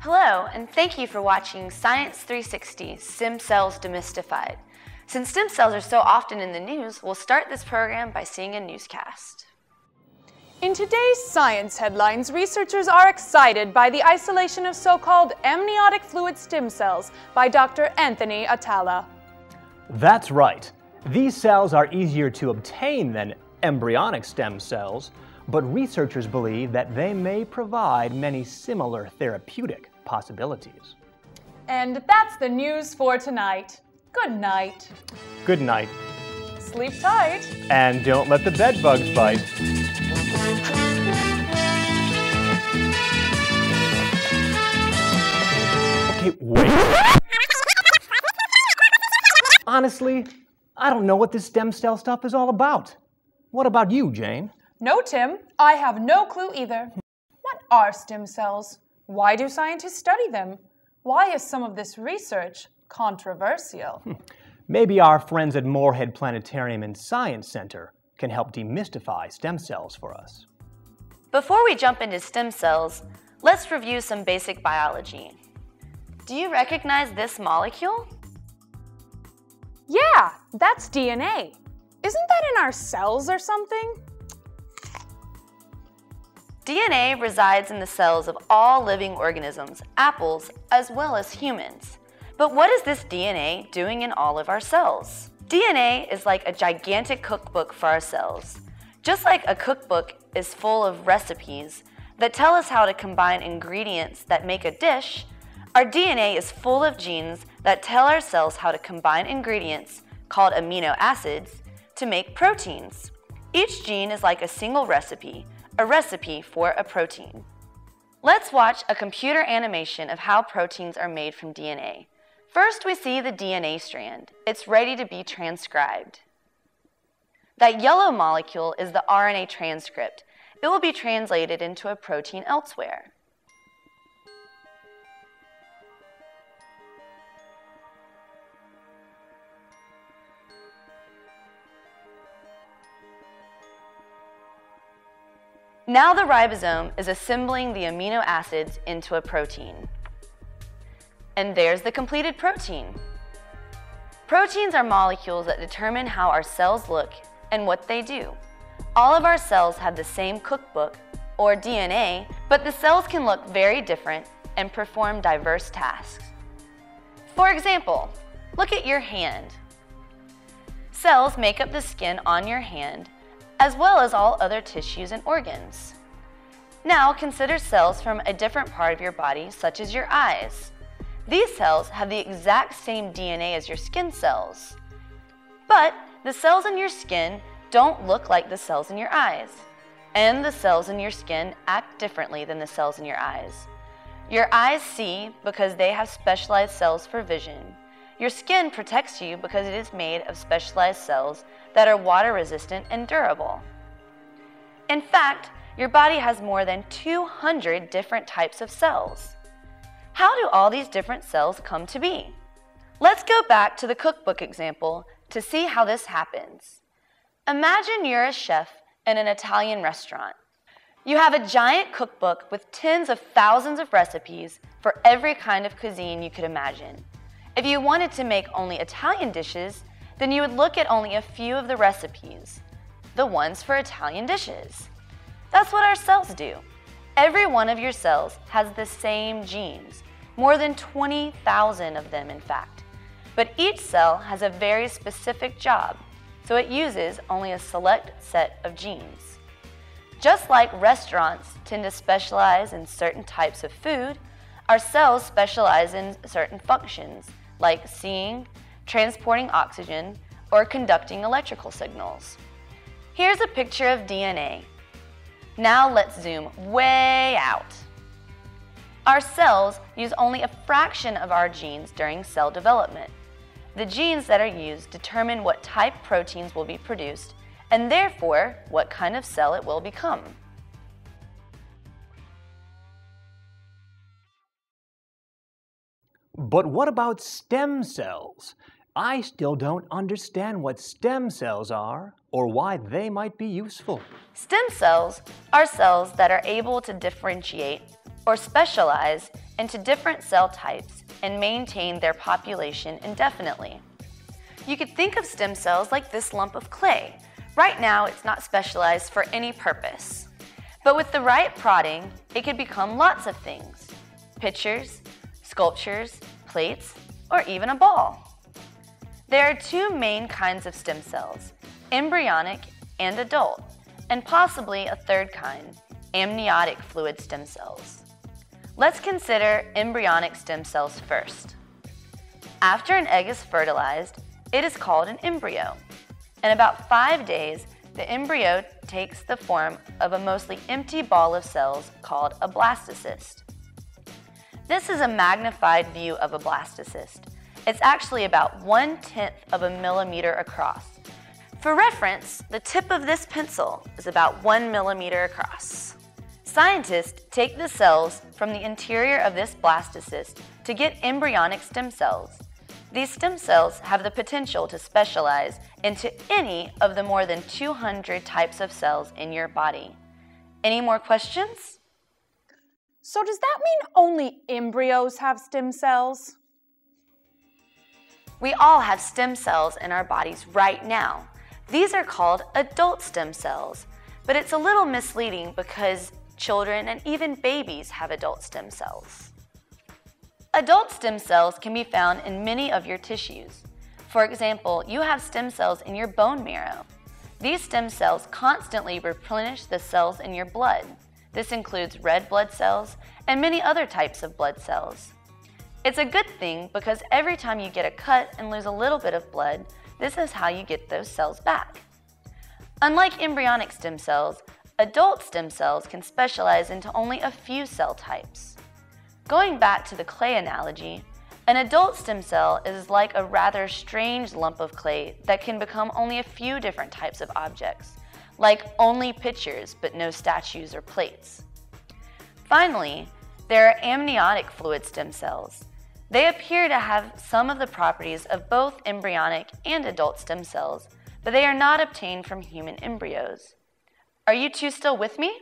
Hello, and thank you for watching Science 360 Stem Cells Demystified. Since stem cells are so often in the news, we'll start this program by seeing a newscast. In today's science headlines, researchers are excited by the isolation of so-called amniotic fluid stem cells by Dr. Anthony Atala. That's right. These cells are easier to obtain than embryonic stem cells, but researchers believe that they may provide many similar therapeutic possibilities. And that's the news for tonight. Good night. Good night. Sleep tight. And don't let the bed bugs bite. Okay, wait. Honestly, I don't know what this stem cell stuff is all about. What about you, Jane? No, Tim, I have no clue either. What are stem cells? Why do scientists study them? Why is some of this research controversial? Hmm. Maybe our friends at Morehead Planetarium and Science Center can help demystify stem cells for us. Before we jump into stem cells, let's review some basic biology. Do you recognize this molecule? Yeah, that's DNA. Isn't that in our cells or something? DNA resides in the cells of all living organisms, apples, as well as humans. But what is this DNA doing in all of our cells? DNA is like a gigantic cookbook for our cells. Just like a cookbook is full of recipes that tell us how to combine ingredients that make a dish, our DNA is full of genes that tell our cells how to combine ingredients, called amino acids, to make proteins. Each gene is like a single recipe, a recipe for a protein. Let's watch a computer animation of how proteins are made from DNA. First, we see the DNA strand. It's ready to be transcribed. That yellow molecule is the RNA transcript. It will be translated into a protein elsewhere. Now the ribosome is assembling the amino acids into a protein. And there's the completed protein. Proteins are molecules that determine how our cells look and what they do. All of our cells have the same cookbook, or DNA, but the cells can look very different and perform diverse tasks. For example, look at your hand. Cells make up the skin on your hand as well as all other tissues and organs. Now consider cells from a different part of your body, such as your eyes. These cells have the exact same DNA as your skin cells. But the cells in your skin don't look like the cells in your eyes. And the cells in your skin act differently than the cells in your eyes. Your eyes see because they have specialized cells for vision. Your skin protects you because it is made of specialized cells that are water resistant and durable. In fact, your body has more than 200 different types of cells. How do all these different cells come to be? Let's go back to the cookbook example to see how this happens. Imagine you're a chef in an Italian restaurant. You have a giant cookbook with tens of thousands of recipes for every kind of cuisine you could imagine. If you wanted to make only Italian dishes, then you would look at only a few of the recipes, the ones for Italian dishes. That's what our cells do. Every one of your cells has the same genes, more than 20,000 of them in fact. But each cell has a very specific job, so it uses only a select set of genes. Just like restaurants tend to specialize in certain types of food, our cells specialize in certain functions like seeing, transporting oxygen, or conducting electrical signals. Here's a picture of DNA. Now let's zoom way out. Our cells use only a fraction of our genes during cell development. The genes that are used determine what type proteins will be produced and therefore what kind of cell it will become. But what about stem cells? I still don't understand what stem cells are or why they might be useful. Stem cells are cells that are able to differentiate or specialize into different cell types and maintain their population indefinitely. You could think of stem cells like this lump of clay. Right now, it's not specialized for any purpose. But with the right prodding, it could become lots of things pitchers, sculptures, plates, or even a ball. There are two main kinds of stem cells embryonic and adult, and possibly a third kind, amniotic fluid stem cells. Let's consider embryonic stem cells first. After an egg is fertilized, it is called an embryo. In about five days, the embryo takes the form of a mostly empty ball of cells called a blastocyst. This is a magnified view of a blastocyst. It's actually about one tenth of a millimeter across. For reference, the tip of this pencil is about one millimeter across. Scientists take the cells from the interior of this blastocyst to get embryonic stem cells. These stem cells have the potential to specialize into any of the more than 200 types of cells in your body. Any more questions? So, does that mean only embryos have stem cells? We all have stem cells in our bodies right now. These are called adult stem cells, but it's a little misleading because children and even babies have adult stem cells. Adult stem cells can be found in many of your tissues. For example, you have stem cells in your bone marrow. These stem cells constantly replenish the cells in your blood. This includes red blood cells and many other types of blood cells. It's a good thing because every time you get a cut and lose a little bit of blood, this is how you get those cells back. Unlike embryonic stem cells, adult stem cells can specialize into only a few cell types. Going back to the clay analogy, an adult stem cell is like a rather strange lump of clay that can become only a few different types of objects, like only pitchers but no statues or plates. Finally, there are amniotic fluid stem cells. They appear to have some of the properties of both embryonic and adult stem cells, but they are not obtained from human embryos. Are you two still with me?